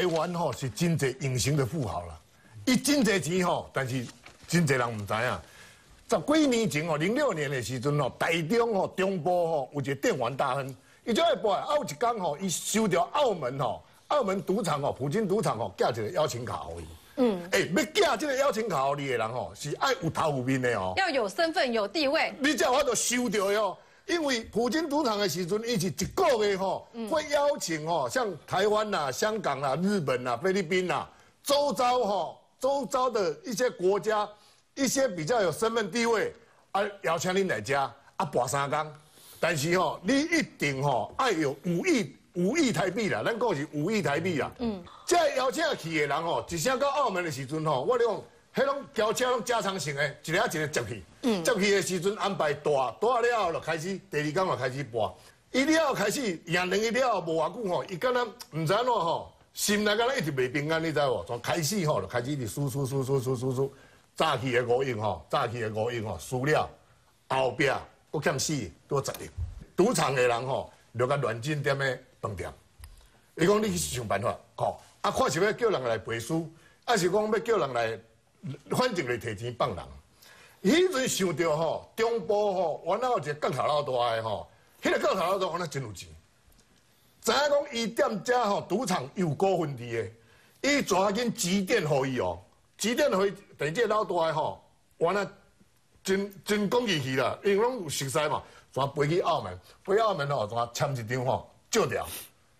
台湾吼是真侪隐形的富豪啦，伊真侪钱吼，但是真侪人唔知影。十几年前哦，零六年的时阵哦，台中哦，中部吼有一个电玩大亨，伊就爱播啊，有一天吼，伊收到澳门吼，澳门赌场哦，普京赌场哦，寄一个邀请卡给伊。嗯，哎，要寄这个邀请卡给你的人吼，是爱有头有面的哦，要有身份有地位。你叫我就收到哟。因为普京赌场的时阵，伊是一个月吼，会邀请吼，像台湾啊、香港啦、日本啊、菲律宾呐，周遭吼，周遭的一些国家，一些比较有身份地位，啊，邀请你来家啊，博三工，但是吼，你一定吼爱有五亿五亿台币啦，咱讲是五亿台币啦。嗯，这邀请去的人吼，一声到澳门的时阵吼，我讲。迄种轿车拢加长型的，一个一个接去，接去的时阵安排大，大了后就开始，第二天就开始播。伊了后开始赢两个了无偌久吼，伊敢若毋知怎吼，心内敢若一直袂平安，你知无？从开始吼就开始一直输输输输输输输，早期的五亿吼，早期的五亿吼输了，后壁搁欠死多十亿。赌场的人吼，就甲乱进店的饭店，伊讲你去想办法，吼，啊看是要叫人来赔输，还是讲要叫人来？反正来提钱放人，迄阵想到吼，中部吼，原来有一个杠头老大的吼，迄个杠头老大原来真有钱。知影讲伊店家吼赌场有股份伫的，伊抓紧指点互伊哦，指点互伊，第这老大的吼，原来真真讲义气啦，因为拢有熟悉嘛，抓飞去澳门，飞澳门吼，抓签一张吼，借掉，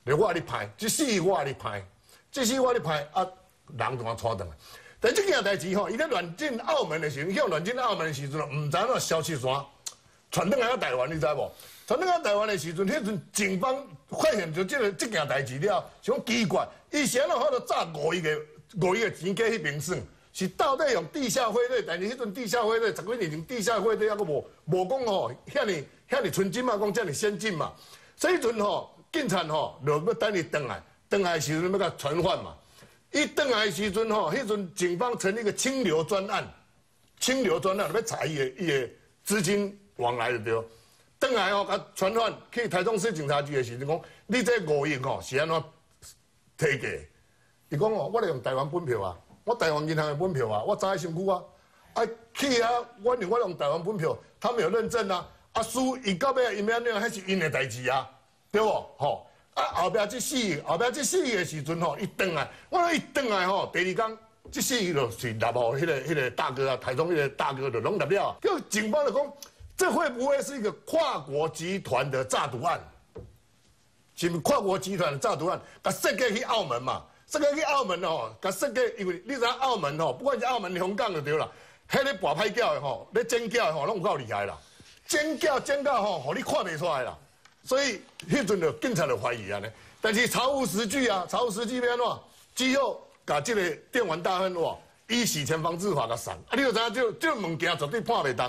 你我你拍，即使我你拍，即使我你拍啊，人怎啊带倒来？但这件代志吼，伊咧乱进澳门的时阵，向乱进澳门的时阵，唔知那消息传传登来台湾，你知无？传登来台湾的时阵，迄阵警方发现就这个这件代志了，想奇怪，以前咯，好多诈五亿个五亿个钱给迄边算，是到底用地下汇兑？但是迄阵地下汇兑十几年前地下汇兑还阁无无讲吼，遐尼遐尼纯金嘛，讲遮尼先进嘛，所以阵吼警察吼就要等伊登来，登来时阵要甲传唤嘛。一登来时阵吼，迄阵警方成立一个清流专案，清流专案要查伊个伊个资金往来就对。登来吼，甲传唤去台中市警察局的时阵讲，你这五亿吼是安怎提价？伊讲哦，我来用台湾本票啊，我台湾银行的本票啊，我早喺身躯啊，啊去啊，我用我用台湾本票，他们有认证啊，啊输伊到尾伊咩样，迄是因的代志啊，对不？吼。啊，后壁即四个，后壁即四个时阵吼，一转来，我讲一转来吼，第二天即四个就是纳号迄个迄个大哥啊，台中迄个大哥就拢入了。就警方就讲，这会不会是一个跨国集团的诈毒案？是跨国集团的诈毒案，甲设计去澳门嘛？设计去澳门哦，甲设计，因为你知澳门吼，不管是澳门、香港就对了，迄个博牌叫的吼，咧尖叫的吼，拢有够厉害啦，尖叫尖叫吼，互你看袂出来啦。所以，迄阵就警察就怀疑啊呢，但是查无实据啊，查无实据变怎？之后，甲这个电玩大亨哇，以洗钱防治法甲删，啊，你就知影，这这物件绝对判袂当。